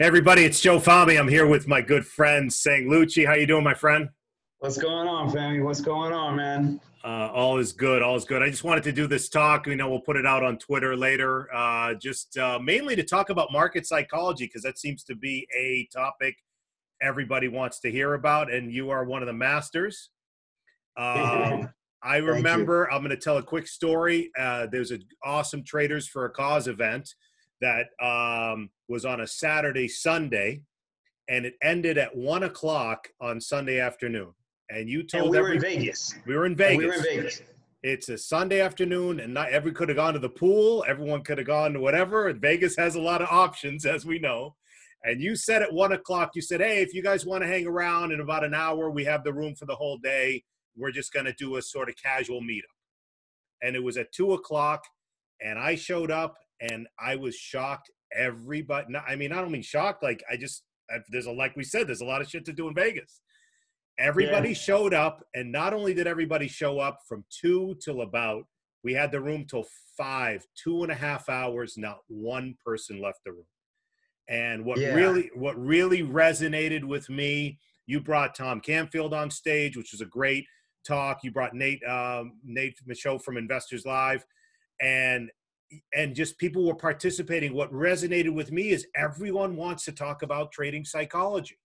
Hey everybody, it's Joe Fahmy. I'm here with my good friend Sang Lucci. How you doing, my friend? What's going on, family? What's going on, man? Uh, all is good. All is good. I just wanted to do this talk. You know, we'll put it out on Twitter later. Uh, just uh, mainly to talk about market psychology because that seems to be a topic everybody wants to hear about, and you are one of the masters. Um, I remember. I'm going to tell a quick story. Uh, there's an awesome Traders for a Cause event that um, was on a Saturday, Sunday, and it ended at one o'clock on Sunday afternoon. And you told and we were in Vegas. We were in Vegas. And we were in Vegas. It's a Sunday afternoon, and not every could have gone to the pool. Everyone could have gone to whatever. And Vegas has a lot of options, as we know. And you said at one o'clock, you said, "Hey, if you guys want to hang around in about an hour, we have the room for the whole day. We're just going to do a sort of casual meetup." And it was at two o'clock, and I showed up, and I was shocked. Everybody, I mean, I don't mean shocked. Like I just, there's a like we said, there's a lot of shit to do in Vegas. Everybody yeah. showed up, and not only did everybody show up from two till about, we had the room till five, two and a half hours. Not one person left the room. And what yeah. really, what really resonated with me, you brought Tom Canfield on stage, which was a great talk. You brought Nate, um, Nate Michaud from Investors Live, and and just people were participating. What resonated with me is everyone wants to talk about trading psychology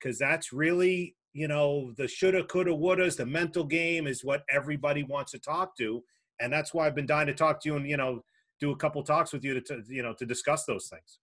because that's really, you know, the shoulda, coulda, wouldas, the mental game is what everybody wants to talk to. And that's why I've been dying to talk to you and, you know, do a couple talks with you to, to you know, to discuss those things.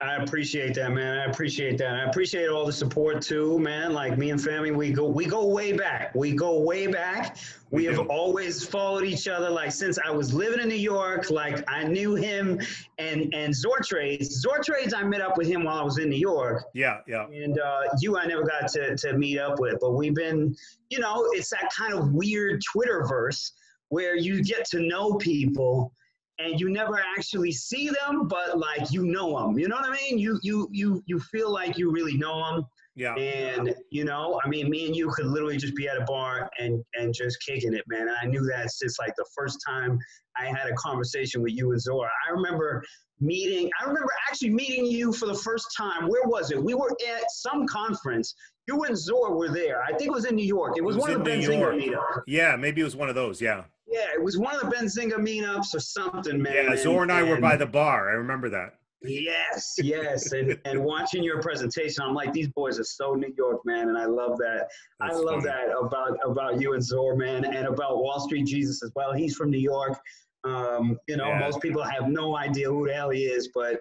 I appreciate that, man. I appreciate that. I appreciate all the support too, man. Like me and family, we go we go way back. We go way back. We, have always followed each other. Like since I was living in New York, like I knew him and and Zor Trades. Zor Trades, I met up with him while I was in New York. Yeah, yeah. And uh, you, I never got to to meet up with, but we've been, you know, it's that kind of weird Twitterverse where you get to know people and you never actually see them, but like you know them. You know what I mean? You you you you feel like you really know them. Yeah. And you know, I mean, me and you could literally just be at a bar and and just kicking it, man. And I knew that since like the first time I had a conversation with you and Zora. I remember meeting. I remember actually meeting you for the first time. Where was it? We were at some conference. You and Zora were there. I think it was in New York. It was, it was one of the Benzinga meetups. Yeah, maybe it was one of those. Yeah. Yeah, it was one of the Benzinga meetups or something, man. Yeah, Zor and I and, were by the bar. I remember that. Yes, yes, and and watching your presentation, I'm like, these boys are so New York, man, and I love that. That's I love funny. that about about you and Zor, man, and about Wall Street Jesus as well. He's from New York. Um, you know, yeah. most people have no idea who the hell he is, but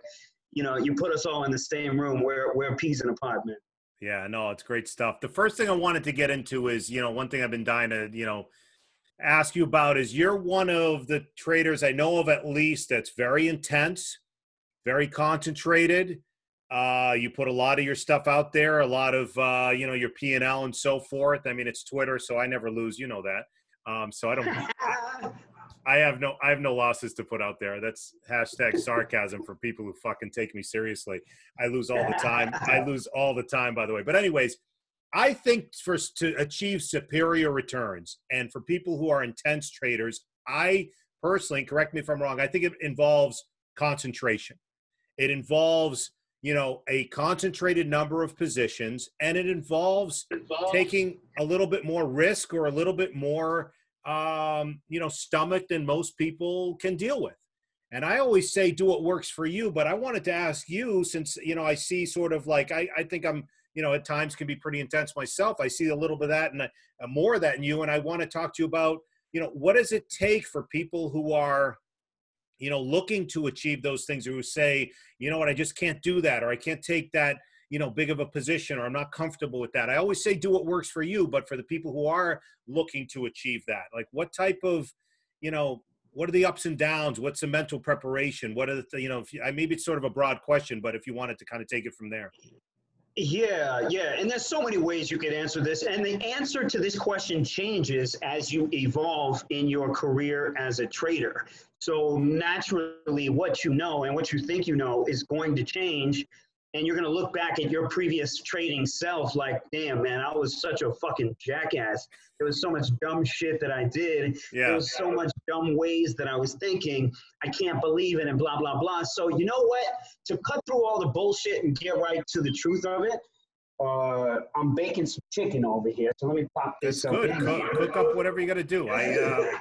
you know, you put us all in the same room. We're we're peas in a pod, man. Yeah, no, it's great stuff. The first thing I wanted to get into is, you know, one thing I've been dying to, you know, ask you about is you're one of the traders I know of at least that's very intense, very concentrated. Uh, you put a lot of your stuff out there, a lot of uh, you know your P and L and so forth. I mean, it's Twitter, so I never lose. You know that. Um, so I don't. I have no I have no losses to put out there. That's hashtag sarcasm for people who fucking take me seriously. I lose all the time. I lose all the time, by the way. But anyways, I think for to achieve superior returns and for people who are intense traders, I personally, correct me if I'm wrong, I think it involves concentration. It involves, you know, a concentrated number of positions and it involves, involves taking a little bit more risk or a little bit more um, you know, stomach than most people can deal with. And I always say do what works for you, but I wanted to ask you since, you know, I see sort of like I, I think I'm you know, at times can be pretty intense myself. I see a little bit of that and uh, more of that in you. And I want to talk to you about, you know, what does it take for people who are, you know, looking to achieve those things who say, you know what, I just can't do that, or I can't take that, you know, big of a position, or I'm not comfortable with that. I always say do what works for you, but for the people who are looking to achieve that, like what type of, you know, what are the ups and downs? What's the mental preparation? What are the, you know, if you, maybe it's sort of a broad question, but if you wanted to kind of take it from there. Yeah, yeah. And there's so many ways you could answer this. And the answer to this question changes as you evolve in your career as a trader. So naturally, what you know and what you think you know is going to change and you're gonna look back at your previous trading self like, damn man, I was such a fucking jackass. There was so much dumb shit that I did. Yeah. There was so much dumb ways that I was thinking. I can't believe it and blah blah blah. So you know what? To cut through all the bullshit and get right to the truth of it, uh, I'm baking some chicken over here. So let me pop this up. good. Cook, cook up whatever you got to do. I, uh,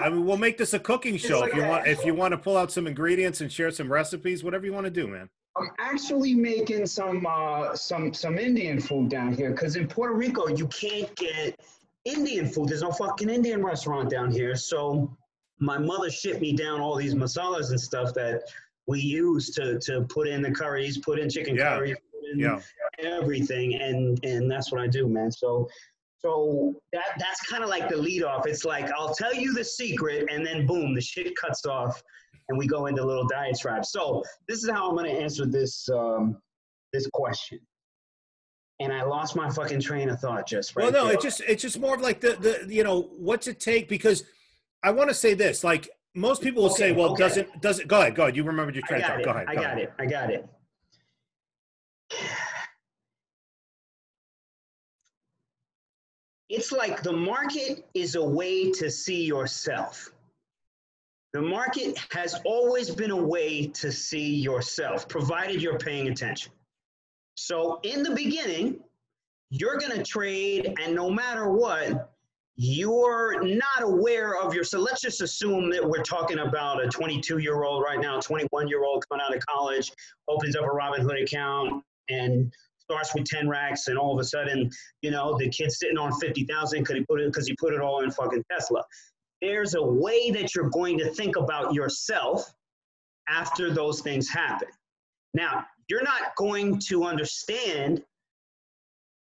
I mean, we'll make this a cooking show like if you want. If you want to pull out some ingredients and share some recipes, whatever you want to do, man. I'm actually making some uh, some some Indian food down here because in Puerto Rico you can't get Indian food. There's no fucking Indian restaurant down here. So my mother shipped me down all these masalas and stuff that we use to to put in the curries, put in chicken Yeah. put in Yeah. everything, and and that's what I do, man. So. So that that's kind of like the lead off. It's like I'll tell you the secret, and then boom, the shit cuts off, and we go into little diatribe. So this is how I'm going to answer this um, this question. And I lost my fucking train of thought just right well, no, there. it's just it's just more of like the the you know what's it take because I want to say this like most people will say, well, okay. doesn't does it? Go ahead, go ahead. You remembered your train of thought. it. Go ahead. I go got ahead. it. I got it. It's like the market is a way to see yourself. The market has always been a way to see yourself, provided you're paying attention. So, in the beginning, you're going to trade, and no matter what, you're not aware of your so let's just assume that we're talking about a 22 year old right now 21 year old coming out of college opens up a robinhood account and starts with 10 racks and all of a sudden you know the kid's sitting on 50000 because he put it because he put it all in fucking tesla there's a way that you're going to think about yourself after those things happen. Now you're not going to understand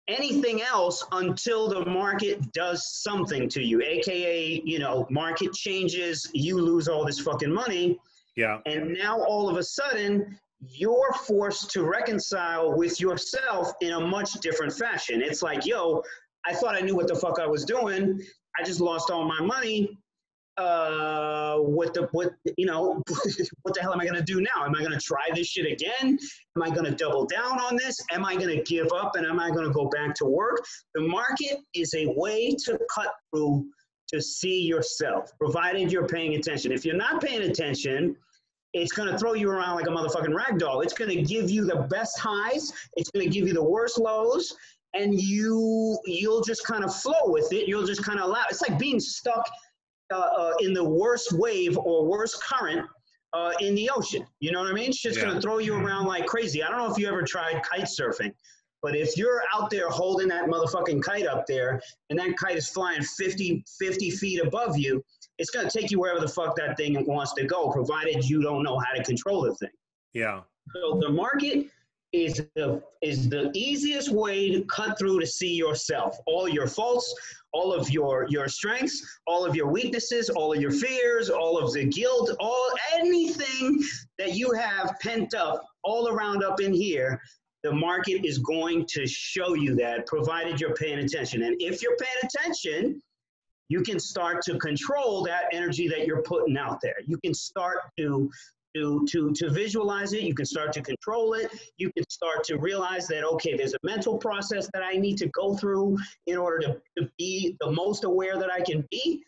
anything else until the market does something to you aka you know market changes you lose all this fucking money. Yeah. and now all of a sudden you're forced to reconcile with yourself in a much different fashion. It's like yo i thought i knew what the fuck i was doing i just lost all my money uh what the what you know what the hell am i going to do now? Am i going to try this shit again? Am i going to double down on this? Am i going to give up and am i going to go back to work? The market is a way to cut through to see yourself provided you're paying attention. If you're not paying attention it's going to throw you around like a motherfucking rag doll. It's going to give you the best highs. It's going to give you the worst lows and you you'll just kind of flow with it you'll just kind of allow it's like being stuck uh, uh, in the worst wave or worst current uh, in the ocean. You know what I mean? Shit's Yeah. gonna throw you around like crazy. I don't know if you ever tried kite surfing, but if you're out there holding that motherfucking kite up there and that kite is flying 50, 50 feet above you, it's gonna take you wherever the fuck that thing wants to go, provided you don't know how to control the thing. Yeah. So the market is the is the easiest way to cut through to see yourself, all your faults, all of your your strengths, all of your weaknesses, all of your fears, all of the guilt, all anything that you have pent up all around up in here. The market is going to show you that, provided you're paying attention. And if you're paying attention, you can start to control that energy that you're putting out there. You can start to to to to visualize it. You can start to control it. You can start to realize that okay, there's a mental process that I need to go through in order to, to be the most aware that I can be.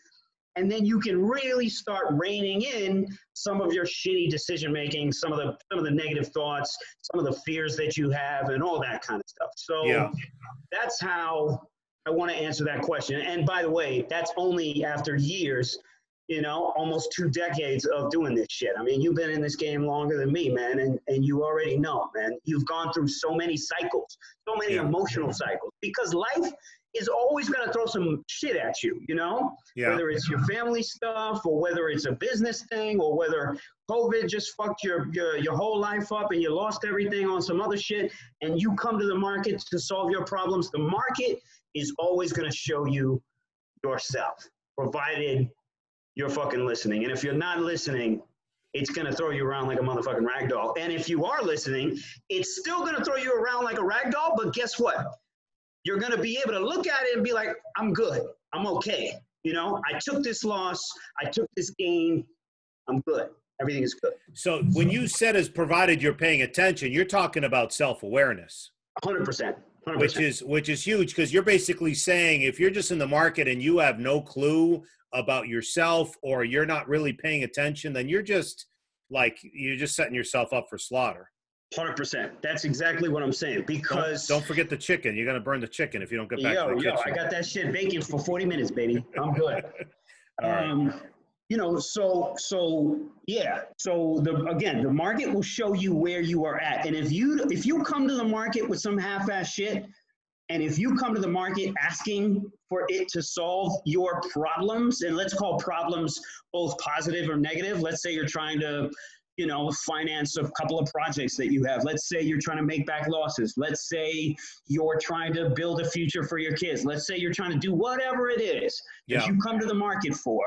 And then you can really start reining in some of your shitty decision making, some of the some of the negative thoughts, some of the fears that you have, and all that kind of stuff. So Yeah. that's how I want to answer that question. And by the way, that's only after years, you know, almost two decades of doing this shit. I mean, you've been in this game longer than me, man, and, and you already know, man. You've gone through so many cycles, so many Yeah. emotional cycles, because life is always going to throw some shit at you, you know? Yeah. Whether it's your family stuff or whether it's a business thing or whether COVID just fucked your, your, your whole life up and you lost everything on some other shit and you come to the market to solve your problems, the market is always going to show you yourself, provided you're fucking listening. And if you're not listening, it's going to throw you around like a motherfucking rag doll. And if you are listening, it's still going to throw you around like a rag doll. But guess what? You're going to be able to look at it and be like, I'm good. I'm okay. You know, I took this loss. I took this gain. I'm good. everything is good. So when you said as provided you're paying attention, you're talking about self awareness. 100%. 100%. which is which is huge because you're basically saying if you're just in the market and you have no clue about yourself or you're not really paying attention then you're just like you're just setting yourself up for slaughter 100%. That's exactly what I'm saying. don't, Because don't forget the chicken you're going to burn the chicken if you don't get back yo, to the yo, kitchen I got that shit baking for 40 minutes, baby. I'm good. Right. um, you know, so so yeah. So the again, the market will show you where you are at, and if you if you come to the market with some half-ass shit, and if you come to the market asking for it to solve your problems, and let's call problems both positive or negative. Let's say you're trying to you know, finance a couple of projects that you have. Let's say you're trying to make back losses. Let's say you're trying to build a future for your kids. Let's say you're trying to do whatever it is Yeah. that you come to the market for.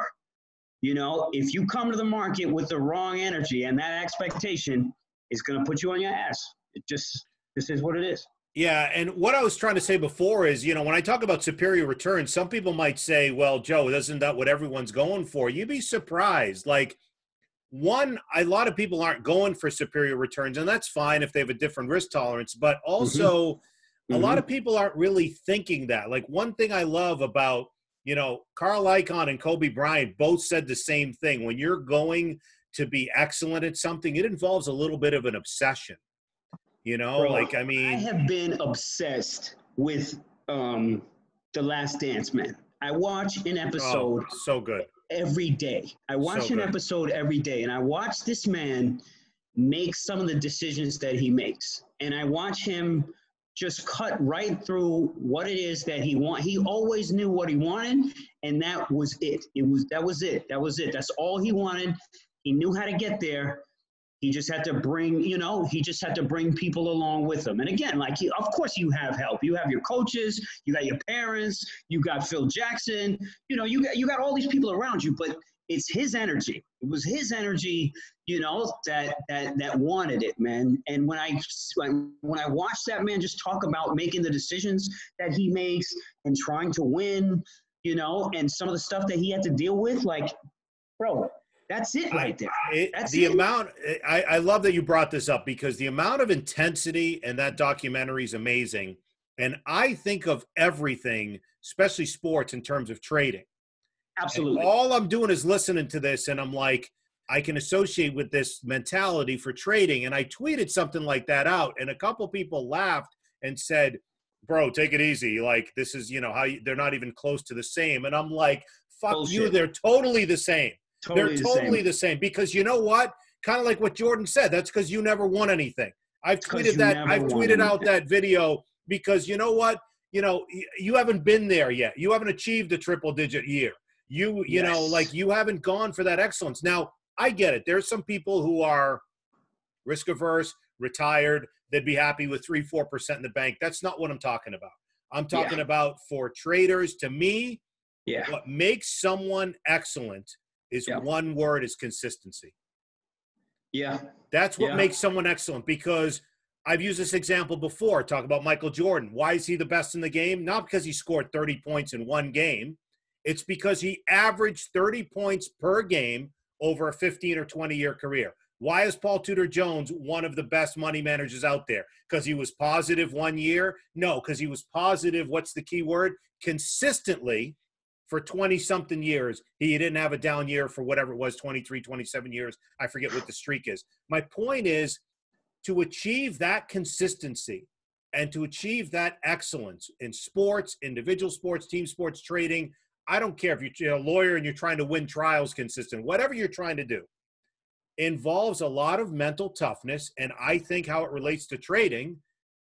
You know, if you come to the market with the wrong energy and that expectation, it's going to put you on your ass. It just, this is what it is. Yeah, and what I was trying to say before is, you know, when I talk about superior returns, some people might say, "Well, Joe, isn't that what everyone's going for?" You'd be surprised. Like, one, a lot of people aren't going for superior returns, and that's fine if they have a different risk tolerance. But mm-hmm. also, a lot mm-hmm. of people aren't really thinking that. Like, one thing I love about, you know, Carl Icahn and Kobe Bryant both said the same thing. When you're going to be excellent at something, it involves a little bit of an obsession. You know, Bro, like I mean, I have been obsessed with um, The Last Dance, man. I watch an episode oh, so good. every day. I watch So an episode every day, and I watch this man make some of the decisions that he makes, and I watch him just cut right through what it is that he want. He always knew what he wanted, and that was it. It was that was it. That was it. That's all he wanted. He knew how to get there. He just had to bring, you know, he just had to bring people along with him. And again, like, he, of course, you have help. You have your coaches, you got your parents, you got Phil Jackson, you know, you got you got all these people around you. But it's his energy. It was his energy, you know, that that that wanted it, man. And when I when when I watched that man just talk about making the decisions that he makes and trying to win, you know, and some of the stuff that he had to deal with, like, bro, that's it right there. It, the it. amount I, I love that you brought this up because the amount of intensity in that documentary is amazing. And i think of everything especially sports in terms of trading. And Absolutely. all i'm doing is listening to this and i'm like i can associate with this mentality for trading. And i tweeted something like that out and a couple people laughed and said bro take it easy. Like this is you know how you, they're not even close to the same. And i'm like fuck you they're totally the same Totally they're the totally same. the same because you know what? Kind of like what Jordan said. That's because you never won anything. I've tweeted that. I've tweeted out that video because you know what? You know you haven't been there yet. You haven't achieved a triple digit year. You you know like you haven't gone for that excellence. Now I get it. There's some people who are risk averse, retired. They'd be happy with three four percent in the bank. That's not what I'm talking about. I'm Yeah. talking about for traders. To me, Yeah. what makes someone excellent is Yeah. one word: is consistency. Yeah. That's what Yeah. makes someone excellent because I've used this example before. Talk about Michael Jordan. Why is he the best in the game? Not because he scored 30 points in one game. It's because he averaged 30 points per game over a 15 or 20 year career. Why is Paul Tudor Jones one of the best money managers out there? Because he was positive one year? No, because he was positive. What's the key word? Consistently for 20 something years. He didn't have a down year for whatever it was 23, 27 years. I forget what the streak is. My point is to achieve that consistency and to achieve that excellence in sports, individual sports, team sports, trading. I don't care if you're a lawyer and you're trying to win trials consistent, whatever you're trying to do involves a lot of mental toughness. And I think how it relates to trading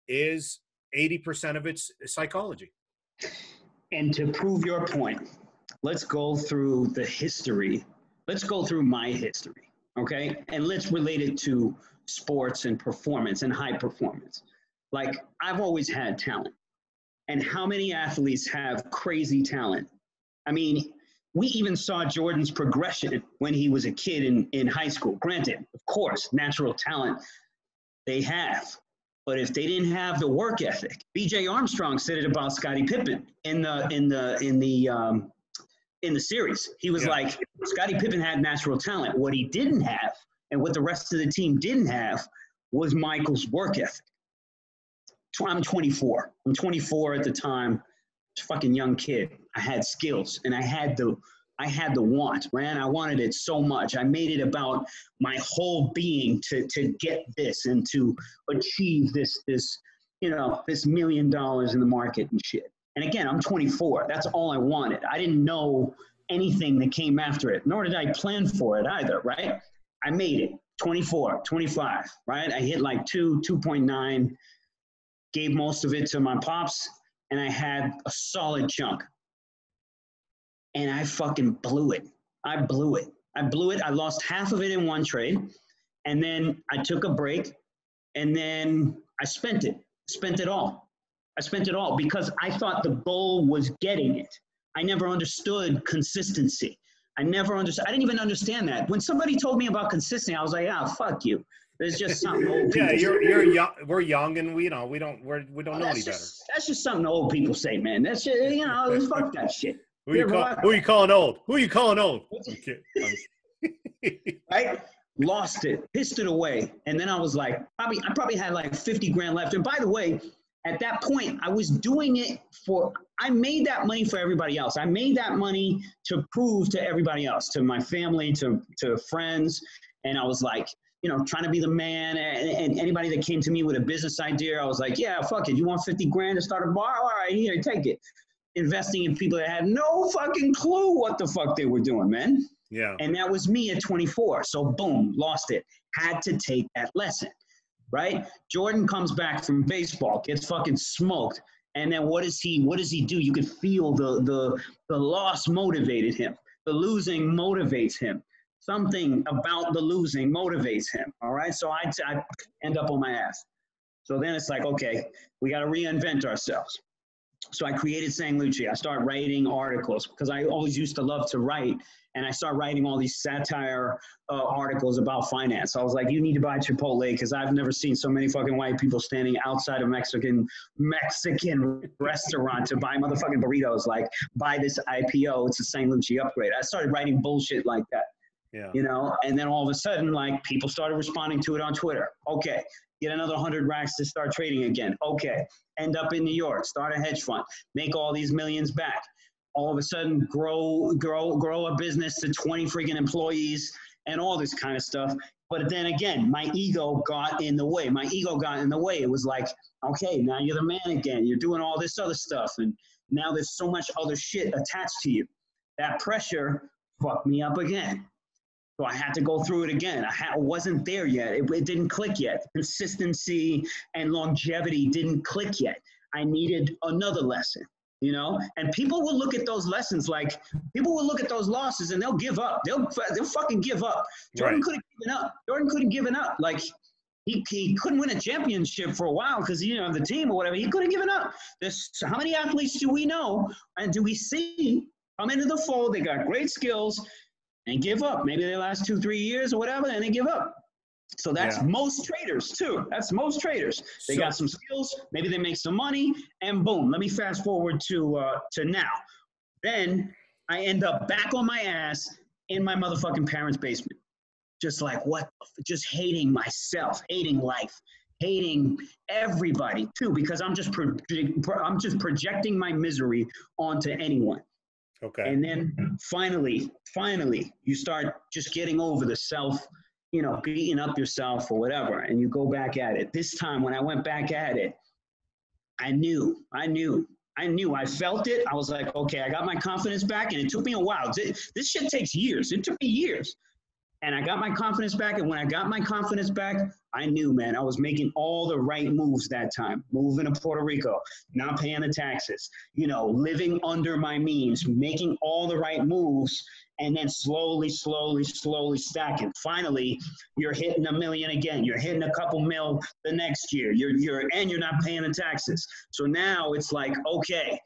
is 80% of its psychology. And to prove your point, let's go through the history. Let's go through my history, okay? And let's relate it to sports and performance and high performance. Like, I've always had talent. And how many athletes have crazy talent? I mean, we even saw Jordan's progression when he was a kid in, in high school. Granted, of course, natural talent they have. But if they didn't have the work ethic, B.J. Armstrong said it about Scottie Pippen in the in the in the um, in the series. He was Yeah. like, Scottie Pippen had natural talent. What he didn't have And what the rest of the team didn't have was Michael's work ethic. I'm 24. I'm 24 at the time. Fucking young kid. I had skills and I had the I had the want, man. I wanted it so much. I made it about my whole being to to get this and to achieve this this you know this million dollars in the market and shit. And again, I'm 24. That's all I wanted. I didn't know anything that came after it, nor did I plan for it either, right? I made it 24, 25, right? I hit like two, 2.9, gave most of it to my pops, and I had a solid chunk. And I fucking blew it. I blew it. I blew it. I lost half of it in one trade. And then I took a break and then I spent it, spent it all. I spent it all because I thought the goal was getting it. I never understood consistency. I never understood. I didn't even understand that. When somebody told me about consistency, I was like, "Ah, oh, fuck you." There's just something old yeah, you're you're young. We're young, and we you know we don't we're, we don't oh, know any just, better. That's just something old people say, man. That's just, you know, fuck that shit. Who you, call, who you calling old? Who you calling old? right? Lost it, pissed it away, and then I was like, probably I probably had like 50 grand left. And by the way, at that point, I was doing it for, I made that money for everybody else. I made that money to prove to everybody else, to my family, to, to friends. And I was like, you know, trying to be the man. And, and anybody that came to me with a business idea, I was like, yeah, fuck it. You want 50 grand to start a bar? All right, here, take it. Investing in people that had no fucking clue what the fuck they were doing, man. Yeah. And that was me at 24. So boom, lost it. Had to take that lesson right? Jordan comes back from baseball, gets fucking smoked, and then what does he what does he do? You could feel the the the loss motivated him. The losing motivates him. Something about the losing motivates him. All right, so I, I end up on my ass. So then it's like, okay, we got to reinvent ourselves. So I created Sang Lucci. I started writing articles because I always used to love to write and I started writing all these satire uh, articles about finance. I was like, you need to buy Chipotle because I've never seen so many fucking white people standing outside of Mexican Mexican restaurant to buy motherfucking burritos. Like, buy this IPO. It's a Sang Lucci upgrade. I started writing bullshit like that. Yeah. You know, and then all of a sudden, like people started responding to it on Twitter. Okay, get another hundred racks to start trading again. Okay, end up in New York, start a hedge fund, make all these millions back. All of a sudden grow grow grow a business to 20 freaking employees and all this kind of stuff. But then again my ego got in the way. My ego got in the way. It was like okay now you're the man again. You're doing all this other stuff. And now there's so much other shit attached to you. That pressure fucked me up again so I had to go through it again. I ha- wasn't there yet. It, it didn't click yet. Consistency and longevity didn't click yet. I needed another lesson you know and people will look at those lessons like people will look at those losses and they'll give up they'll they'll fucking give up jordan right. could have given up jordan could have given up like he, he couldn't win a championship for a while because you know the team or whatever he could have given up There's, how many athletes do we know and do we see come into the fold they got great skills and give up maybe they last two three years or whatever and they give up so that's yeah. most traders too. That's most traders. They so, got some skills, maybe they make some money, and boom. Let me fast forward to uh, to now. Then I end up back on my ass in my motherfucking parents' basement, just like what? Just hating myself, hating life, hating everybody too, because I'm just pro- I'm just projecting my misery onto anyone. Okay. And then finally, finally, you start just getting over the self you know, beating up yourself or whatever, and you go back at it. This time, when I went back at it, I knew, I knew, I knew, I felt it. I was like, okay, I got my confidence back, and it took me a while. This shit takes years. It took me years. And I got my confidence back, and when I got my confidence back, I knew, man, I was making all the right moves that time. Moving to Puerto Rico, not paying the taxes, you know, living under my means, making all the right moves and then slowly, slowly, slowly stacking. Finally, you're hitting a million again. You're hitting a couple mil the next year. You're you're and you're not paying the taxes. So now it's like, okay,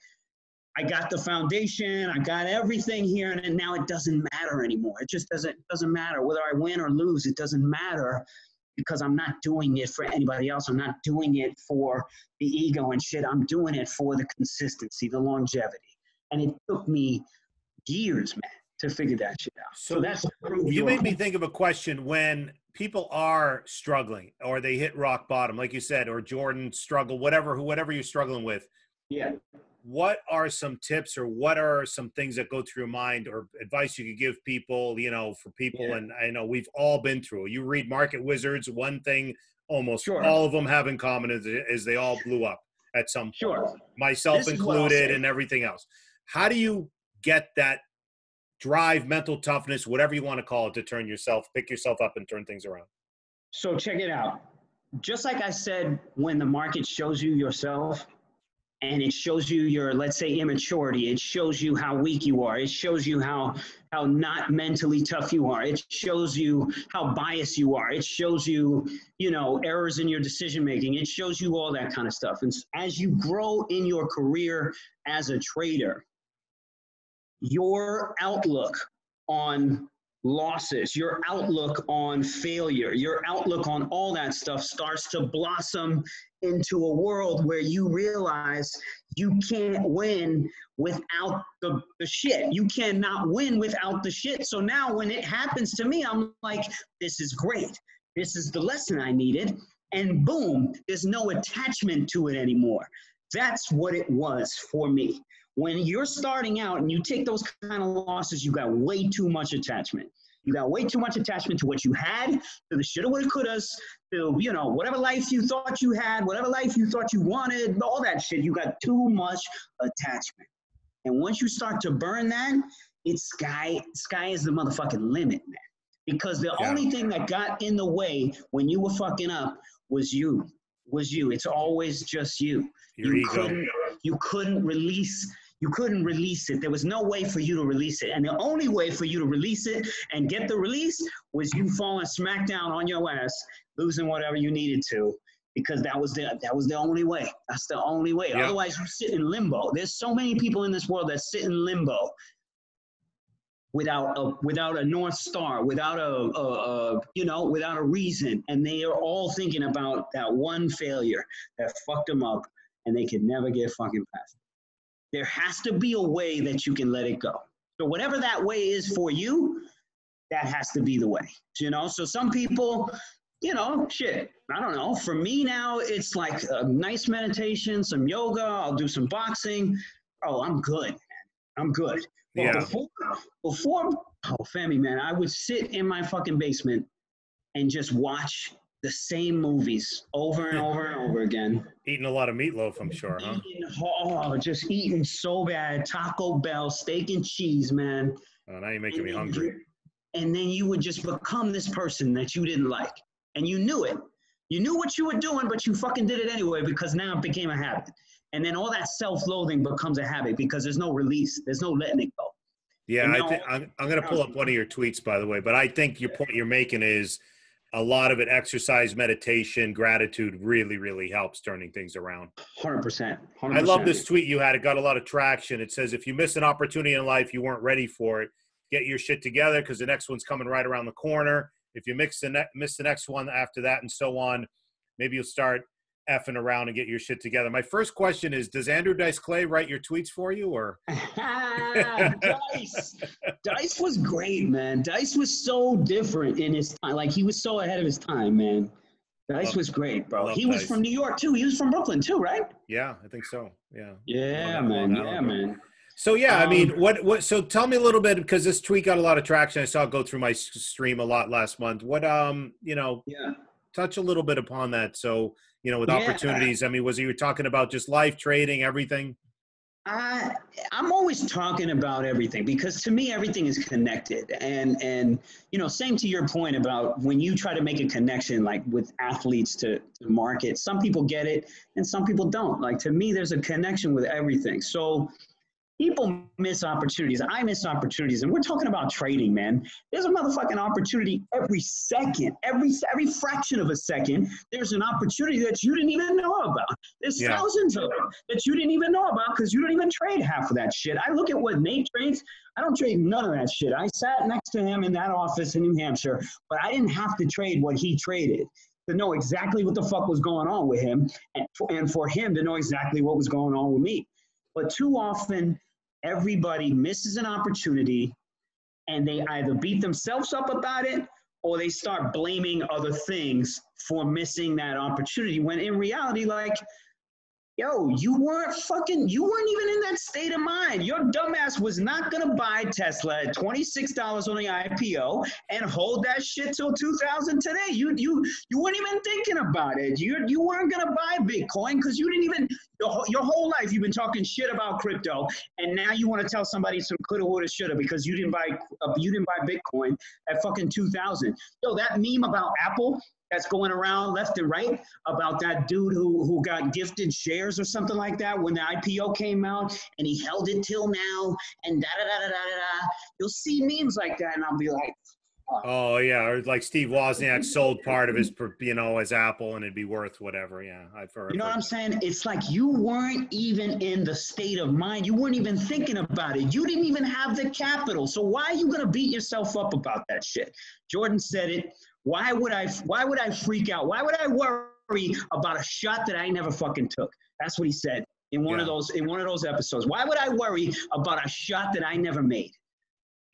I got the foundation, I got everything here, and now it doesn't matter anymore. It just doesn't doesn't matter whether I win or lose. It doesn't matter because I'm not doing it for anybody else. I'm not doing it for the ego and shit. I'm doing it for the consistency, the longevity. And it took me years, man to figure that shit out. So, So that's You made me think of a question when people are struggling or they hit rock bottom, like you said, or Jordan struggle, whatever, whatever you're struggling with. yeah. What are some tips or what are some things that go through your mind or advice you could give people, you know, for people? Yeah. And I know we've all been through. You read Market Wizards, one thing almost Sure. all of them have in common is, is they all blew up at some point, Sure. myself This is what I'll included, and everything else. How do you get that drive, mental toughness, whatever you want to call it, to turn yourself, pick yourself up and turn things around? So check it out. Just like I said, when the market shows you yourself and it shows you your, let's say, immaturity, it shows you how weak you are, it shows you how how not mentally tough you are, it shows you how biased you are, it shows you, you know, errors in your decision making, it shows you all that kind of stuff. And as you grow in your career as a trader, your outlook on losses, your outlook on failure, your outlook on all that stuff starts to blossom into a world where you realize you can't win without the, the shit. You cannot win without the shit. So now when it happens to me, I'm like, this is great. This is the lesson I needed. And boom, there's no attachment to it anymore. That's what it was for me. When you're starting out and you take those kind of losses, you got way too much attachment. You got way too much attachment to what you had, to the shoulda, woulda, couldas, to you know whatever life you thought you had, whatever life you thought you wanted, all that shit. You got too much attachment. And once you start to burn that, it's sky. Sky is the motherfucking limit, man. Because the Yeah. only thing that got in the way when you were fucking up was you. Was you. It's always just you. Your you ego. couldn't you couldn't release you couldn't release it. There was no way for you to release it. And the only way for you to release it and get the release was you falling smack down on your ass losing whatever you needed to because that was the that was the only way. That's the only way. Yeah. otherwise you sit in limbo. There's so many people in this world that sit in limbo without a without a north star without a, a, a you know without a reason. And they are all thinking about that one failure that fucked them up and they can never get fucking past it. There has to be a way that you can let it go. So whatever that way is for you, that has to be the way. You know, so some people, you know, shit, I don't know. For me now, it's like a nice meditation, some yoga, I'll do some boxing. Oh, I'm good. I'm good. But Yeah. before before oh family man, I would sit in my fucking basement and just watch the same movies over and over and over again. Eating a lot of meatloaf, I'm sure, huh? Eating, oh, just eating so bad. Taco Bell, steak and cheese, man. Oh, now you're making me And then hungry. you- And then you would just become this person that you didn't like. And you knew it. You knew what you were doing, but you fucking did it anyway because now it became a habit. And then all that self loathing becomes a habit because there's no release, there's no letting it go. Yeah, And I now- think I'm, I'm going to pull up one of your tweets, by the way. But I think your point you're making is a lot of it exercise, meditation, gratitude really, really helps turning things around. 100%. 100%. I love this tweet you had. It got a lot of traction. It says, if you miss an opportunity in life, you weren't ready for it. Get your shit together because the next one's coming right around the corner. If you mix the ne- miss the next one after that and so on, maybe you'll start effing around and get your shit together. My first question is, does Andrew Dice Clay write your tweets for you or? Dice. Dice was great, man. Dice was so different in his time. Like he was so ahead of his time, man. Dice Love- was great, bro. He was Dice. from New York too. He was from Brooklyn too, right? Yeah, I think so. Yeah. Yeah, man. Yeah, man. So yeah, I mean, Um, what what? So tell me a little bit because this tweet got a lot of traction. I saw it go through my stream a lot last month. What um, you know, Yeah. touch a little bit upon that. So you know, with Yeah. opportunities, I mean, was you were talking about just life trading, everything? I I'm always talking about everything because to me everything is connected and and you know same to your point about when you try to make a connection like with athletes to, to market some people get it and some people don't like to me there's a connection with everything so people miss opportunities I miss opportunities and we're talking about trading man there's a motherfucking opportunity every second every every fraction of a second there's an opportunity that you didn't even know about there's Yeah. thousands of them that you didn't even know about because you don't even trade half of that shit. I look at what Nate trades. I don't trade none of that shit. I sat next to him in that office in New Hampshire, but I didn't have to trade what he traded to know exactly what the fuck was going on with him and for, and for him to know exactly what was going on with me. But too often, everybody misses an opportunity and they either beat themselves up about it or they start blaming other things for missing that opportunity when in reality like yo, you weren't fucking, you weren't even in that state of mind. Your dumbass was not gonna buy Tesla at $26 on the IPO and hold that shit till 2000 today. You you you weren't even thinking about it. You you weren't gonna buy Bitcoin because you didn't even your, your whole life you've been talking shit about crypto, and now you want to tell somebody some coulda, woulda, shoulda because you didn't buy uh, you didn't buy Bitcoin at fucking 2000. Yo, that meme about Apple that's going around left and right about that dude who, who got gifted shares or something like that when the IPO came out and he held it till now and da da da da da da. You'll see memes like that, and I'll be like, Oh yeah, or like Steve Wozniak sold part of his, you know, his Apple, and it'd be worth whatever. Yeah, I've heard. You know what I'm saying? It's like you weren't even in the state of mind. You weren't even thinking about it. You didn't even have the capital. So why are you gonna beat yourself up about that shit? Jordan said it. Why would I? Why would I freak out? Why would I worry about a shot that I never fucking took? That's what he said in one yeah. of those in one of those episodes. Why would I worry about a shot that I never made?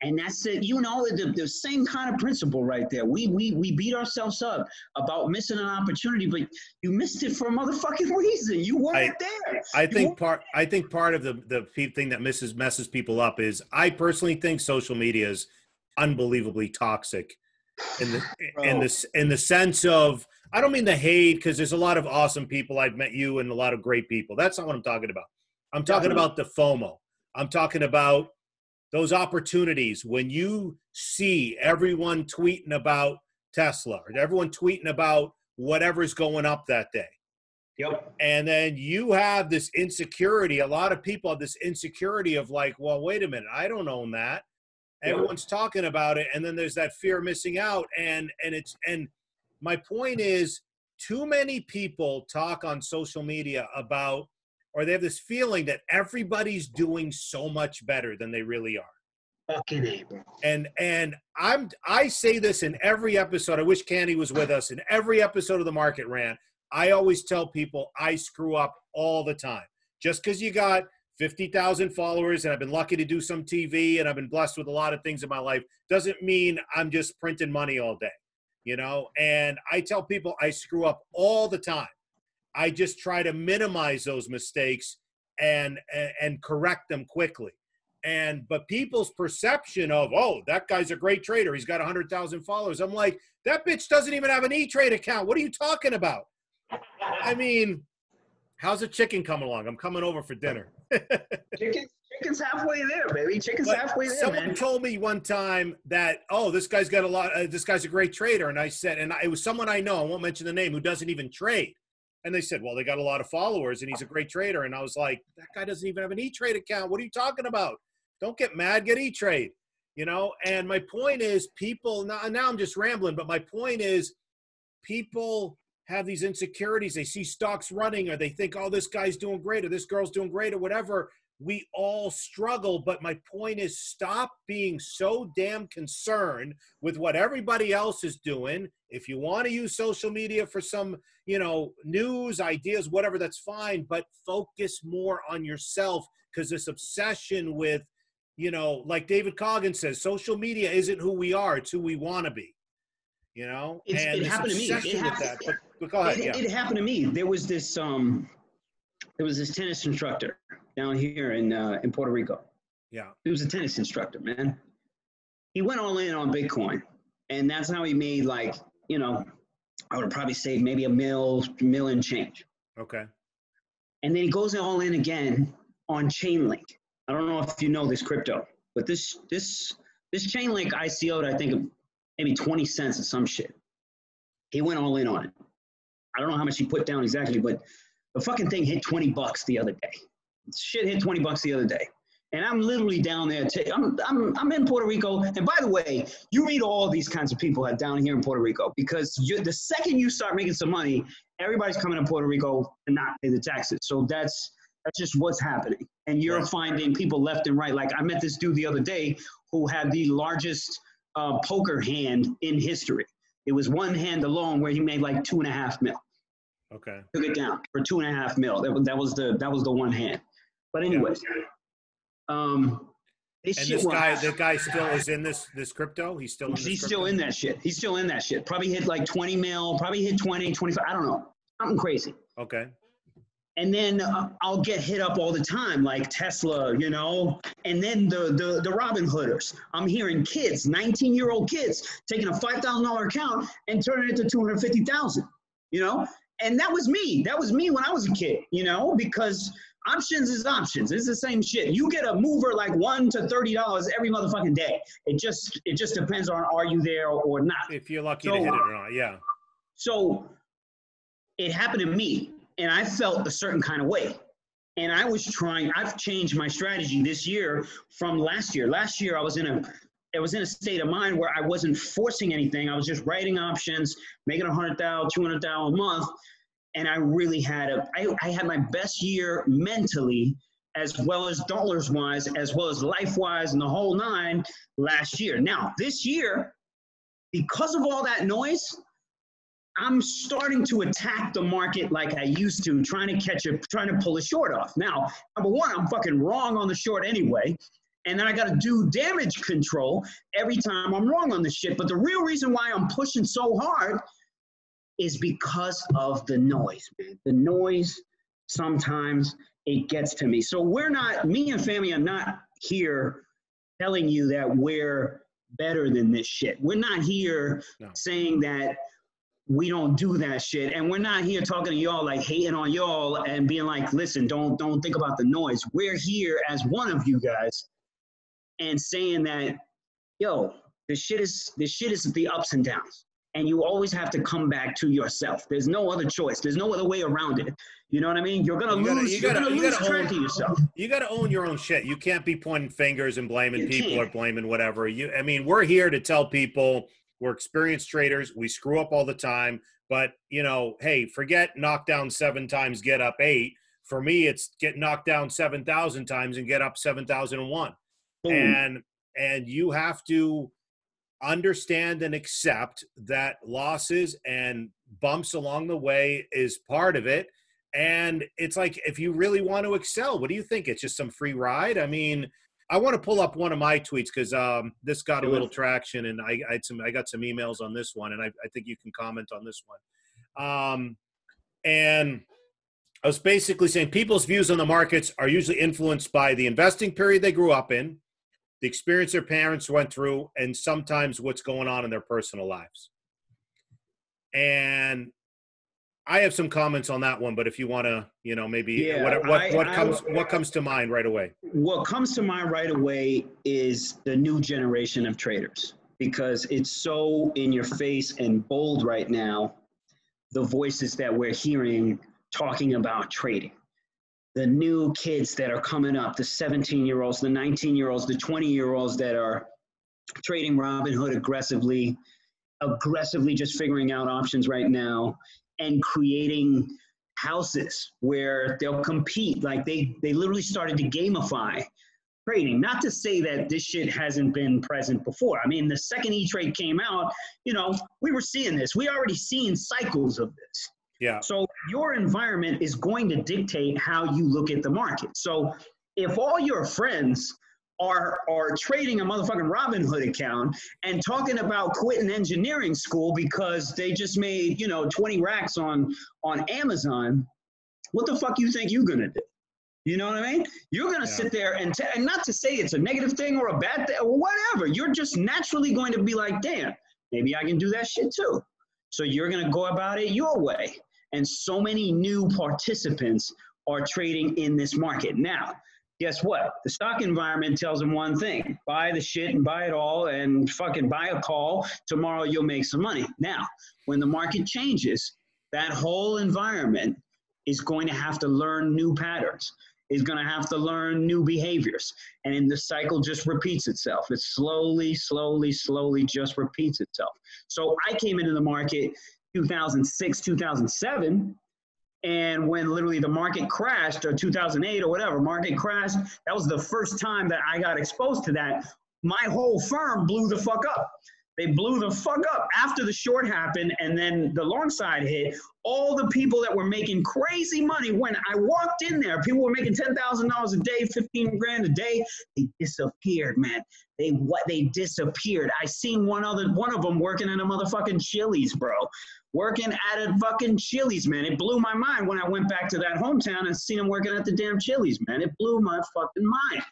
And that's it. You know, the, the same kind of principle right there. We, we, we beat ourselves up about missing an opportunity, but you missed it for a motherfucking reason. You weren't I, there. I think part, I think part of the, the thing that misses, messes people up is I personally think social media is unbelievably toxic in the, in the, in the sense of, I don't mean the hate because there's a lot of awesome people. I've met you and a lot of great people. That's not what I'm talking about. I'm talking Definitely. about the FOMO. I'm talking about those opportunities when you see everyone tweeting about Tesla or everyone tweeting about whatever's going up that day. Yep. And then you have this insecurity. A lot of people have this insecurity of like, well, wait a minute, I don't own that. Everyone's talking about it, and then there's that fear of missing out. And and it's and my point is, too many people talk on social media about or they have this feeling that everybody's doing so much better than they really are. Fucking A, And and I'm I say this in every episode. I wish Candy was with us in every episode of the Market Rant. I always tell people I screw up all the time. Just because you got 50,000 followers and I've been lucky to do some TV and I've been blessed with a lot of things in my life doesn't mean I'm just printing money all day, you know? And I tell people I screw up all the time. I just try to minimize those mistakes and, and correct them quickly. And but people's perception of oh that guy's a great trader, he's got hundred thousand followers. I'm like that bitch doesn't even have an E Trade account. What are you talking about? I mean, how's the chicken coming along? I'm coming over for dinner. chicken, chicken's halfway there, baby. Chicken's but halfway there. Someone man. told me one time that oh this guy's got a lot. Uh, this guy's a great trader, and I said, and I, it was someone I know. I won't mention the name who doesn't even trade. And they said, well, they got a lot of followers and he's a great trader. And I was like, that guy doesn't even have an E Trade account. What are you talking about? Don't get mad, get E Trade. You know, and my point is, people now, now I'm just rambling, but my point is, people have these insecurities. They see stocks running, or they think, oh, this guy's doing great, or this girl's doing great, or whatever. We all struggle, but my point is stop being so damn concerned with what everybody else is doing. If you want to use social media for some you know, news, ideas, whatever, that's fine, but focus more on yourself because this obsession with, you know, like David Coggin says, social media isn't who we are, it's who we want to be. You know, it's, and it happened to me. It happened, that, but, but go ahead. It, yeah. it happened to me. There was this um, there was this tennis instructor down here in uh, in Puerto Rico. Yeah, he was a tennis instructor, man. He went all in on Bitcoin, and that's how he made like you know I would probably say maybe a mil mill and change. Okay. And then he goes all in again on Chainlink. I don't know if you know this crypto, but this this this Chainlink ICO'd I think maybe 20 cents or some shit. He went all in on it. I don't know how much he put down exactly, but the fucking thing hit 20 bucks the other day. Shit hit 20 bucks the other day and I'm literally down there. T- I'm, I'm, I'm in Puerto Rico. And by the way, you meet all these kinds of people down here in Puerto Rico because the second you start making some money, everybody's coming to Puerto Rico and not pay the taxes. So that's that's just what's happening. And you're finding people left and right. Like I met this dude the other day who had the largest uh, poker hand in history. It was one hand alone where he made like two and a half mil. Okay. Took it down for two and a half mil. That was that was the that was the one hand. But anyways. Yeah um, This And this guy, the guy still is in this this crypto. He's still in He's crypto? still in that shit. He's still in that shit. Probably hit like 20 mil, probably hit 20, 25. I don't know. Something crazy. Okay. And then uh, I'll get hit up all the time, like Tesla, you know. And then the the the Robin Hooders. I'm hearing kids, 19 year old kids, taking a five thousand dollar account and turning it to 250,000. You know. And that was me. That was me when I was a kid. You know, because options is options. It's the same shit. You get a mover like one to thirty dollars every motherfucking day. It just it just depends on are you there or not. If you're lucky So- to hit it or not, yeah. So it happened to me, and I felt a certain kind of way. And I was trying, I've changed my strategy this year from last year. Last year, I was in a I was in a state of mind where I wasn't forcing anything. I was just writing options, making a hundred thousand, two hundred thousand a month, and I really had a I, I had my best year mentally as well as dollars wise, as well as life wise, and the whole nine last year. Now this year, because of all that noise, I'm starting to attack the market like I used to, trying to catch a, trying to pull a short off. Now, number one, I'm fucking wrong on the short anyway. And then I got to do damage control every time I'm wrong on this shit. But the real reason why I'm pushing so hard is because of the noise, man. The noise sometimes it gets to me. So we're not, me and family are not here telling you that we're better than this shit. We're not here No. saying that we don't do that shit. And we're not here talking to y'all like hating on y'all and being like listen don't don't think about the noise. We're here as one of you guys and saying that yo the shit is the shit is the ups and downs. And you always have to come back to yourself. There's no other choice. There's no other way around it. You know what i mean? You're gonna You gotta- lose you you are gotta- gonna you lose gotta track own- of yourself. You got to own your own shit. You can't be pointing fingers and blaming You people can't. or blaming whatever. You, I mean, we're here to tell people we're experienced traders. We screw up all the time, but you know, hey, forget knock down seven times, get up eight. For me, it's get knocked down seven thousand times and get up seven thousand and one. Boom. And and you have to understand and accept that losses and bumps along the way is part of it and it's like if you really want to excel what do you think it's just some free ride i mean i want to pull up one of my tweets because um, this got a little traction and I, I had some i got some emails on this one and i, I think you can comment on this one. Um, and i was basically saying people's views on the markets are usually influenced by the investing period they grew up in the experience their parents went through and sometimes what's going on in their personal lives. And i have some comments on that one but if you want to you know maybe Yeah, what what, I- what I- comes what comes to mind right away? What comes to mind right away is the new generation of traders because it's so in your face and bold right now the voices that we're hearing talking about trading. The new kids that are coming up the 17 year olds the 19 year olds the 20 year olds that are trading robinhood aggressively aggressively just figuring out options right now and creating houses where they'll compete. Like they they literally started to gamify trading. Not to say that this shit hasn't been present before. I mean, the second E Trade came out, you know, we were seeing this. We already seen cycles of this. yeah So your environment is going to dictate how you look at the market. So if all your friends are are trading a motherfucking Robinhood account and talking about quitting engineering school because they just made, you know, 20 racks on on Amazon, what the fuck you think you're gonna do? You know what I mean? You're gonna Yeah. sit there and, t- and not to say it's a negative thing or a bad thing or whatever. You're just naturally going to be like, damn, maybe I can do that shit too. So you're gonna go about it your way. And so many new participants are trading in this market. Now, guess what? The stock environment tells them one thing buy the shit and buy it all and fucking buy a call. Tomorrow you'll make some money. Now, when the market changes, that whole environment is going to have to learn new patterns, is going to have to learn new behaviors. And the cycle just repeats itself. It slowly, slowly, slowly just repeats itself. So I came into the market 2006, 2007. And when literally the market crashed, uh, or 2008 or whatever, market crashed, that was the first time that I got exposed to that. My whole firm blew the fuck up. They blew the fuck up after the short happened and then the long side hit. All the people that were making crazy money when I walked in there, people were making ten thousand dollars a day, fifteen grand a day. They disappeared, man. They what they disappeared. I seen one other one of them working in a motherfucking Chili's, bro. Working at a fucking Chili's, man. It blew my mind when I went back to that hometown and seen him working at the damn Chili's, man. It blew my fucking mind.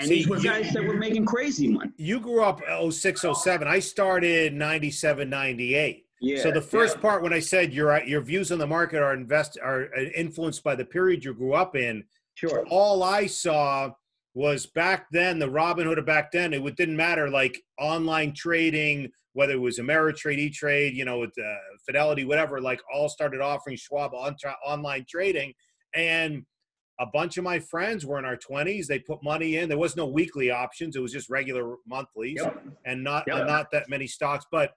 And See, these were you- guys that were making crazy money. You grew up 06, 07. I started 97, 98. Yeah. so the first yeah. part when I said your your views on the market are invest are uh, influenced by the period you grew up in, sure. all I saw was back then the Robinhood of back then. It didn't matter like online trading, whether it was Ameritrade, E Trade, you know, with uh, Fidelity, whatever. Like all started offering Schwab on online trading, and a bunch of my friends were in our twenties. They put money in. There was no weekly options. It was just regular monthlies, Yep. and not Yep. not that many stocks. But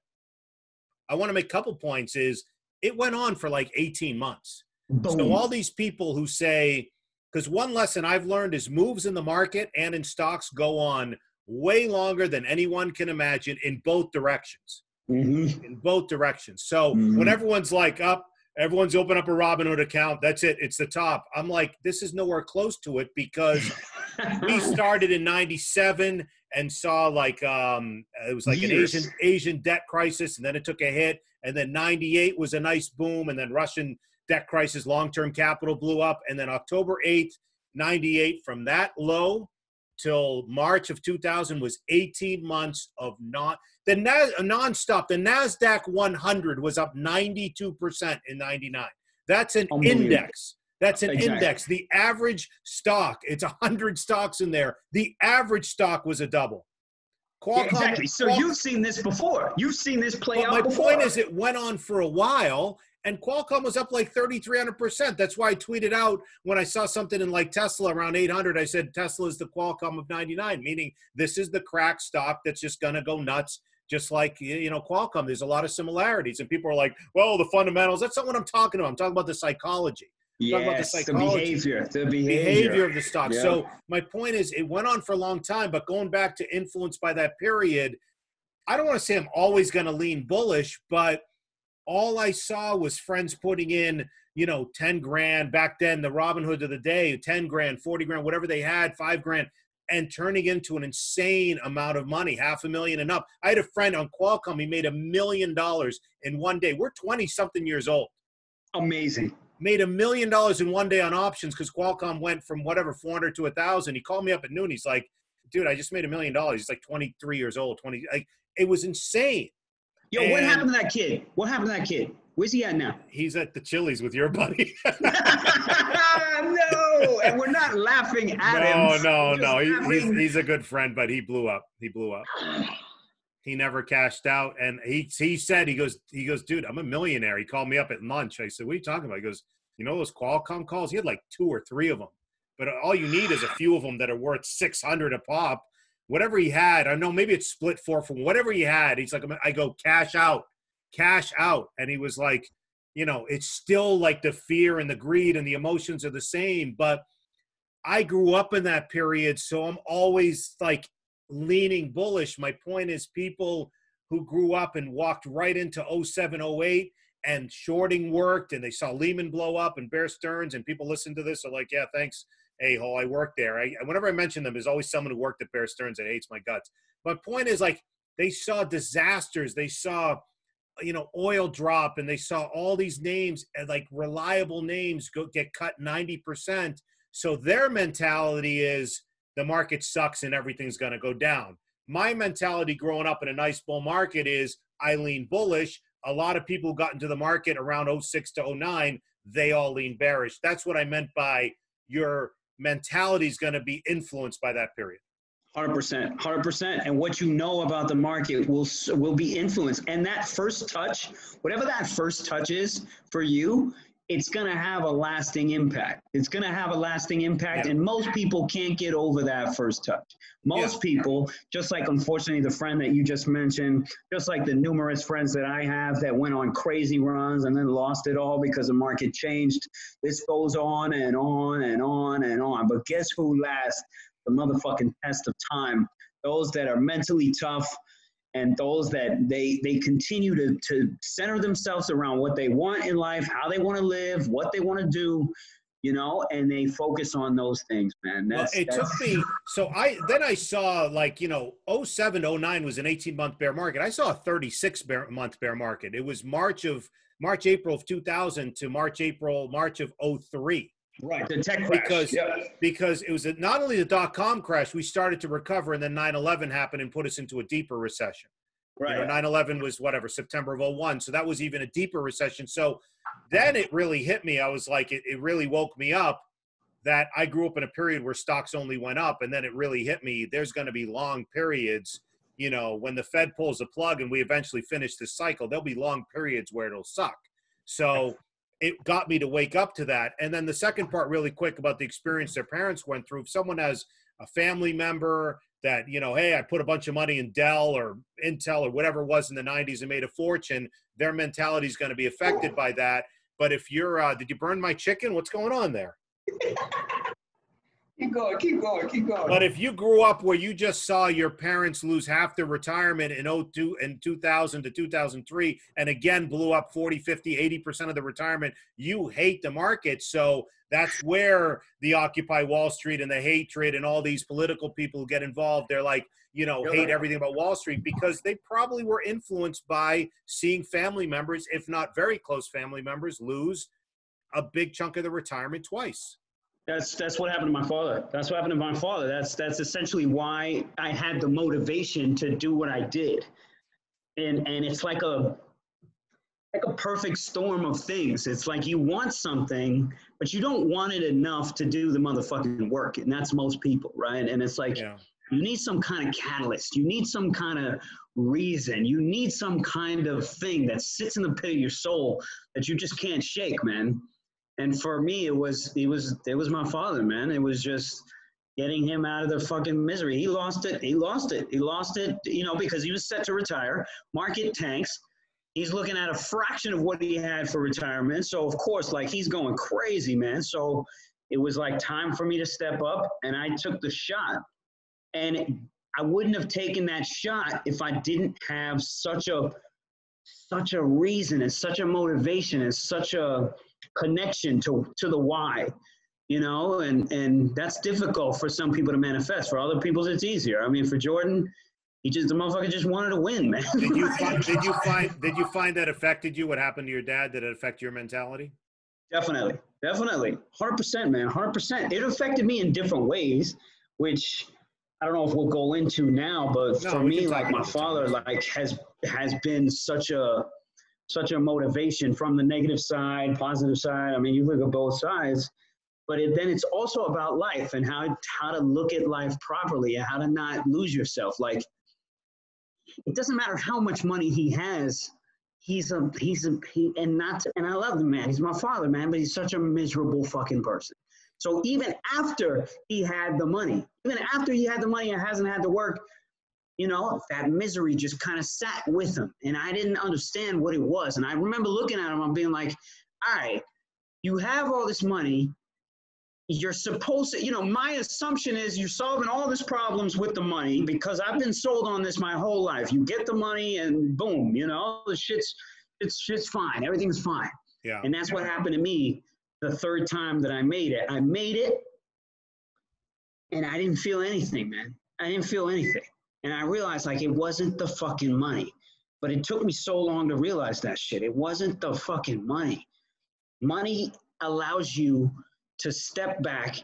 I want to make a couple points. Is it went on for like eighteen months. So all these people who say, because one lesson I've learned is moves in the market and in stocks go on way longer than anyone can imagine in both directions. Mhm. In both directions. So Mhm. when everyone's like up, everyone's open up a Robinhood account. That's it. It's the top. I'm like, this is nowhere close to it because we started in 97 and saw like um it was like Years. an asian asian debt crisis and then it took a hit and then 98 was a nice boom and then russian debt crisis long-term capital blew up and then october 8th 98 from that low till march of 2000 was 18 months of non the Nas, nonstop the nasdaq 100 was up 92% in 99 that's an index that's an Exactly. index. The average stock, it's a hundred stocks in there. The average stock was a double. Yeah, exactly. So Qual- you've seen this before. You've seen this play out my before. point is, it went on for a while, and Qualcomm was up like 3,300%. That's why I tweeted out when I saw something in like Tesla around 800. I said, Tesla is the Qualcomm of 99, meaning this is the crack stock that's just going to go nuts. Just like you know, Qualcomm, there's a lot of similarities, and people are like, "Well, the fundamentals." That's not what I'm talking about. I'm talking about the psychology. about the the behavior, the behavior. behavior of the stock. Yeah. So my point is, it went on for a long time, but going back to influence by that period, I don't want to say I'm always going to lean bullish, but all I saw was friends putting in, you know, 10 grand back then, the Robin Hood of the day, 10 grand, 40 grand, whatever they had, five grand, and turning into an insane amount of money, half a million and up. I had a friend on Qualcomm, he made a million dollars in one day. We're 20 something years old Amazing. made a million dollars in one day on options because Qualcomm went from whatever 400 to a thousand. He called me up at noon. He's like, "Dude, I just made a million dollars." He's like 23 years old. 20, like it was insane. Yo, what happened to that kid? What happened to that kid? Where's he at now? He's at the Chili's with your buddy. no, and we're not laughing at no, him. no, We're no. He, he's he's a good friend, but he blew up. He blew up. He never cashed out, and he he said he goes he goes, dude, I'm a millionaire. He called me up at lunch. I said, what are you talking about? He goes, you know those Qualcomm calls? He had like two or three of them, but all you need is a few of them that are worth 600 a pop. Whatever he had, I know maybe it's split four from whatever he had. He's like, I go cash out, cash out, and he was like, you know, it's still like the fear and the greed and the emotions are the same, but I grew up in that period, so I'm always like leaning bullish. My point is, people who grew up and walked right into 07, 08 and shorting worked and they saw Lehman blow up and Bear Stearns, and people listen to this are like, yeah, thanks, a hole. I worked there. I, whenever I mention them, there's always someone who worked at Bear Stearns that hates my guts. My point is, like, they saw disasters, they saw you know oil drop and they saw all these names like reliable names go get cut 90% so their mentality is the market sucks and everything's going to go down my mentality growing up in a nice bull market is i lean bullish a lot of people got into the market around 06 to 09 they all lean bearish that's what i meant by your mentality is going to be influenced by that period Hundred percent, hundred percent, and what you know about the market will will be influenced. And that first touch, whatever that first touch is for you, it's gonna have a lasting impact. It's gonna have a lasting impact, Yeah. and most people can't get over that first touch. Most people, just like unfortunately the friend that you just mentioned, just like the numerous friends that I have that went on crazy runs and then lost it all because the market changed. This goes on and on and on and on. But guess who lasts? the motherfucking test of time. Those that are mentally tough and those that they they continue to to center themselves around what they want in life, how they want to live, what they want to do, you know, and they focus on those things, man. That's, well, it that's, took me so I then I saw like you know 07 09 was an 18 month bear market. I saw a 36 bear, month bear market. It was March of March April of 2000 to March April March of 03. Right, the tech crash. Because because it was a, not only the dot com crash, we started to recover, and then 9/11 happened and put us into a deeper recession. Right. You know, 9/11 was whatever September of 01, so that was even a deeper recession. So then it really hit me. I was like, it, it really woke me up that I grew up in a period where stocks only went up, and then it really hit me. There's going to be long periods. You know, when the Fed pulls the plug and we eventually finish this cycle, there'll be long periods where it'll suck. So it got me to wake up to that. And then the second part, really quick, about the experience their parents went through. If someone has a family member that, you know, hey, I put a bunch of money in Dell or Intel or whatever it was in the 90s and made a fortune, their mentality is going to be affected by that. But if you're, uh, did you burn my chicken? What's going on there? Keep going, keep going, keep going. But if you grew up where you just saw your parents lose half their retirement in 02 and 2000 to 2003 and again blew up 40, 50, 80% of the retirement, you hate the market. So that's where the Occupy Wall Street and the hatred and all these political people get involved. They're like, you know, hate everything about Wall Street because they probably were influenced by seeing family members, if not very close family members, lose a big chunk of the retirement twice. That's that's what happened to my father. That's what happened to my father. That's that's essentially why I had the motivation to do what I did. And and it's like a like a perfect storm of things. It's like you want something, but you don't want it enough to do the motherfucking work. And that's most people, right? And it's like yeah. you need some kind of catalyst. You need some kind of reason. You need some kind of thing that sits in the pit of your soul that you just can't shake, man and for me it was it was it was my father man. It was just getting him out of the fucking misery. He lost it. He lost it. He lost it you know because he was set to retire. Market tanks. He's looking at a fraction of what he had for retirement. So of course like he's going crazy man. So it was like time for me to step up and i took the shot. And i wouldn't have taken that shot if i didn't have such a such a reason and such a motivation and such a connection to to the why you know and and that's difficult for some people to manifest. For other people it's easier. I mean for jordan he just the motherfucker just wanted to win man. Did you find did you find did you find that affected you? What happened to your dad? Did it affect your mentality? Definitely. Definitely. 100% man. 100% it affected me in different ways which i don't know if we'll go into now but no, for me like my father like has has been such a such a motivation from the negative side, positive side. I mean, you look at both sides, but it, then it's also about life and how how to look at life properly and how to not lose yourself. Like, it doesn't matter how much money he has. He's a he's a he, and not to, and I love the man. He's my father, man, but he's such a miserable fucking person. So even after he had the money, even after he had the money and hasn't had to work, you know, that misery just kind of sat with him. And I didn't understand what it was. And I remember looking at him and being like, all right, you have all this money. You're supposed to, you know, my assumption is you're solving all these problems with the money because I've been sold on this my whole life. You get the money and boom, you know, the shit's it's shit's fine. Everything's fine. Yeah. And that's what happened to me the third time that I made it. I made it and I didn't feel anything, man. I didn't feel anything. And I realized like it wasn't the fucking money. But it took me so long to realize that shit. It wasn't the fucking money. Money allows you to step back,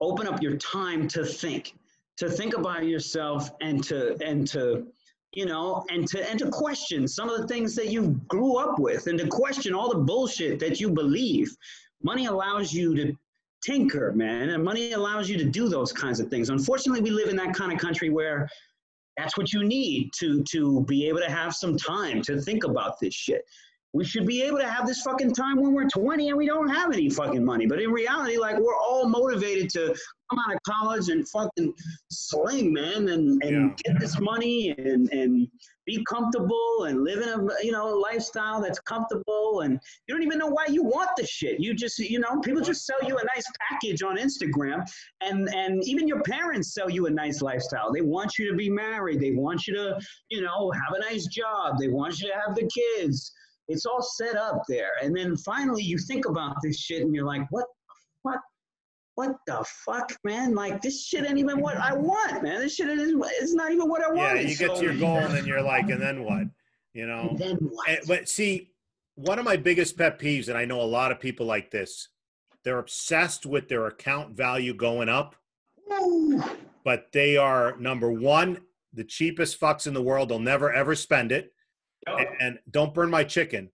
open up your time to think, to think about yourself and to and to you know and to and to question some of the things that you grew up with and to question all the bullshit that you believe. Money allows you to tinker, man, and money allows you to do those kinds of things. Unfortunately, we live in that kind of country where that's what you need to to be able to have some time to think about this shit We should be able to have this fucking time when we're 20 and we don't have any fucking money. But in reality, like we're all motivated to come out of college and fucking sling, man, and, and Yeah. get this money and, and be comfortable and live in a you know lifestyle that's comfortable and you don't even know why you want the shit. You just you know people just sell you a nice package on Instagram and and even your parents sell you a nice lifestyle. They want you to be married. They want you to you know have a nice job. They want you to have the kids. It's all set up there. And then finally you think about this shit and you're like, what what what the fuck, man? Like this shit ain't even what I want, man. This shit is it's not even what I want. Yeah, you get So- to your goal and then you're like, and then what? You know. And then what? And- but see, one of my biggest pet peeves, and I know a lot of people like this, they're obsessed with their account value going up, Ooh. but they are number one, the cheapest fucks in the world. They'll never ever spend it, and, and don't burn my chicken.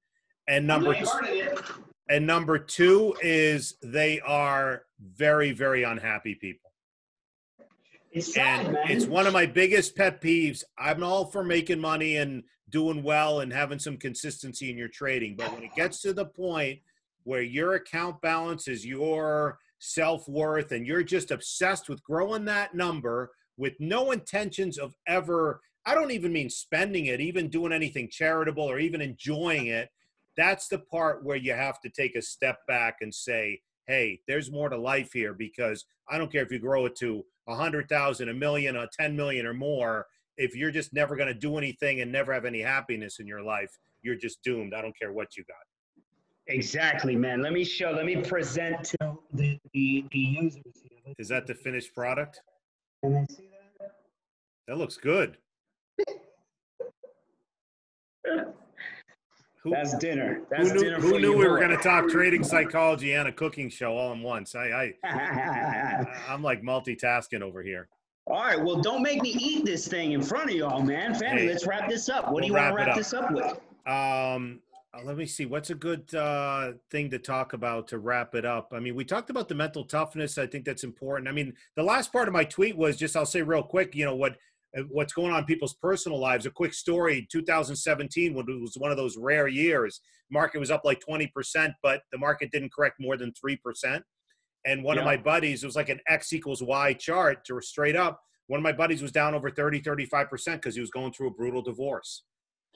And number I'm not burning it. and number two is they are very very unhappy people. It's sad, and man. it's one of my biggest pet peeves. I'm all for making money and doing well and having some consistency in your trading, but when it gets to the point where your account balance is your self worth and you're just obsessed with growing that number with no intentions of ever, I don't even mean spending it, even doing anything charitable or even enjoying it. That's the part where you have to take a step back and say, hey, there's more to life here because I don't care if you grow it to a hundred thousand, a million, a ten million or more. If you're just never going to do anything and never have any happiness in your life, you're just doomed. I don't care what you got. Exactly, man. Let me show. Let me present to the the, the users here. Is that the finished product? Can they see that? That looks good. Who, That's dinner. who knew, dinner who knew we were going to talk trading psychology and a cooking show all in once? I, I, I'm like multitasking over here. All right. Well, don't make me eat this thing in front of y'all, man. Family, Hey, let's wrap this up. What do you want to wrap up. this up with? Um, uh, let me see. What's a good uh, thing to talk about to wrap it up? I mean, we talked about the mental toughness. I think that's important. I mean, the last part of my tweet was just I'll say real quick. You know what what's going on in people's personal lives. A quick story: 2017, when it was one of those rare years, market was up like 20 percent, but the market didn't correct more than three percent. And one of my buddies, it was like an X equals Y chart to straight up. One of my buddies was down over 30, 35 percent because he was going through a brutal divorce,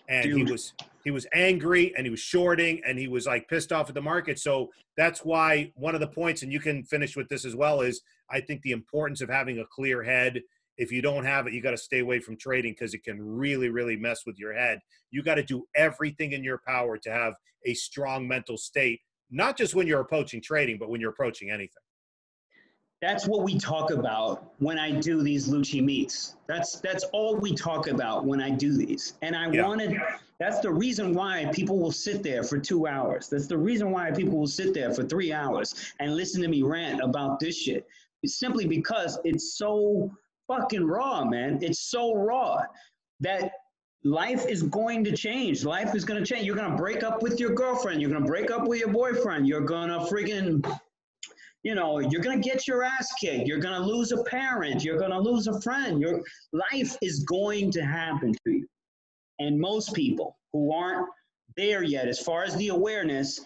and he was he was angry and he was shorting and he was like pissed off at the market. So that's why one of the points, and you can finish with this as well, is I think the importance of having a clear head. If you don't have it, you got to stay away from trading because it can really, really mess with your head. You got to do everything in your power to have a strong mental state, not just when you're approaching trading, but when you're approaching anything. That's what we talk about when I do these Lucci meets. That's that's all we talk about when I do these. And I Yeah. wanted that's the reason why people will sit there for two hours. That's the reason why people will sit there for three hours and listen to me rant about this shit. It's simply because it's so fucking raw, man. It's so raw that life is going to change. Life is going to change. You're going to break up with your girlfriend. You're going to break up with your boyfriend. You're going to friggin' you know, you're gonna get your ass kicked. You're gonna lose a parent. You're gonna lose a friend. Your life is going to happen to you. And most people who aren't there yet, as far as the awareness,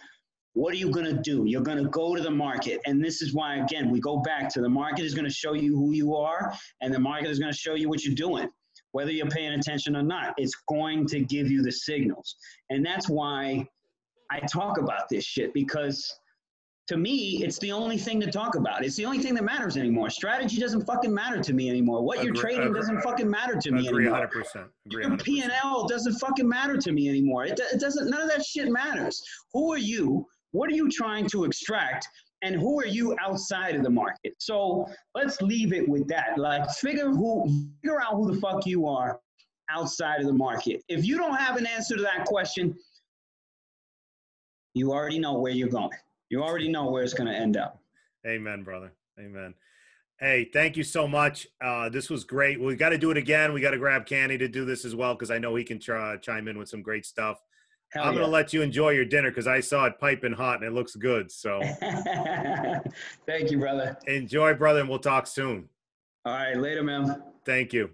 what are you gonna do? You're gonna go to the market. And this is why, again, we go back to the market is gonna show you who you are, and the market is gonna show you what you're doing, whether you're paying attention or not. It's going to give you the signals. And that's why I talk about this shit because to me, it's the only thing to talk about. It's the only thing that matters anymore. Strategy doesn't fucking matter to me anymore. What you're Agree- trading agree- doesn't fucking matter to me anymore. 100%. Agree Your 100%. P and L doesn't fucking matter to me anymore. It, it doesn't. None of that shit matters. Who are you? What are you trying to extract? And who are you outside of the market? So let's leave it with that. Like figure who, figure out who the fuck you are outside of the market. If you don't have an answer to that question, you already know where you're going. You already know where it's going to end up. Amen, brother. Amen. Hey, thank you so much. Uh, this was great. We got to do it again. We got to grab Candy to do this as well because I know he can chime in with some great stuff. Hell I'm yeah. going to let you enjoy your dinner because I saw it piping hot and it looks good. So Thank you, brother. enjoy, brother, and we'll talk soon. All right, later, man. Thank you.